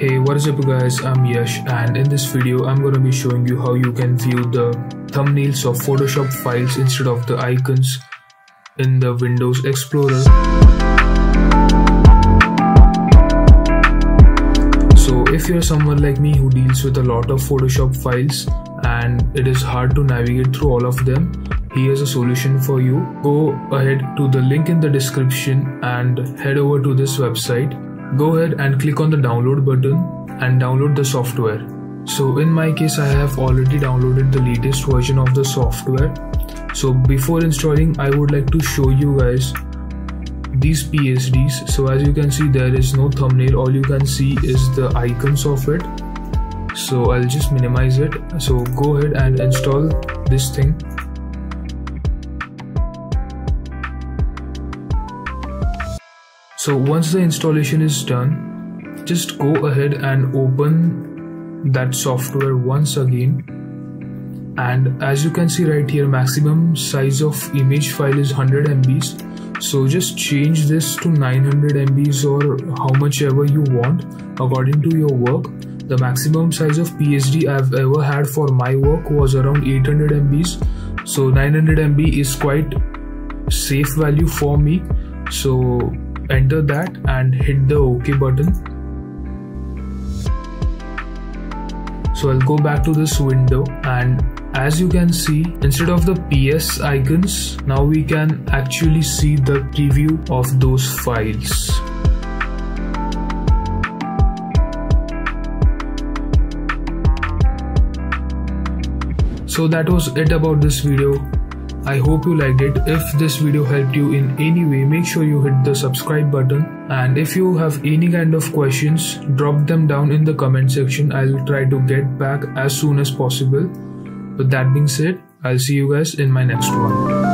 Hey what is up guys I'm Yash and in this video I'm gonna be showing you how you can view the thumbnails of Photoshop files instead of the icons in the Windows Explorer. So if you're someone like me who deals with a lot of Photoshop files and it is hard to navigate through all of them, here's a solution for you. Go ahead to the link in the description and head over to this website go ahead and click on the download button and download the software. So in my case I have already downloaded the latest version of the software. So before installing I would like to show you guys these PSDs. So as you can see there is no thumbnail all you can see is the icons of it. So I'll just minimize it. So go ahead and install this thing So once the installation is done, just go ahead and open that software once again. And as you can see right here, maximum size of image file is 100 MBs. So just change this to 900 MBs or how much ever you want according to your work. The maximum size of PSD I've ever had for my work was around 800 MBs. So 900 MB is quite safe value for me. So enter that and hit the ok button. So I'll go back to this window and as you can see instead of the PS icons now we can actually see the preview of those files. So that was it about this video I hope you liked it. If this video helped you in any way, make sure you hit the subscribe button. And if you have any kind of questions, drop them down in the comment section. I'll try to get back as soon as possible. With that being said, I'll see you guys in my next one.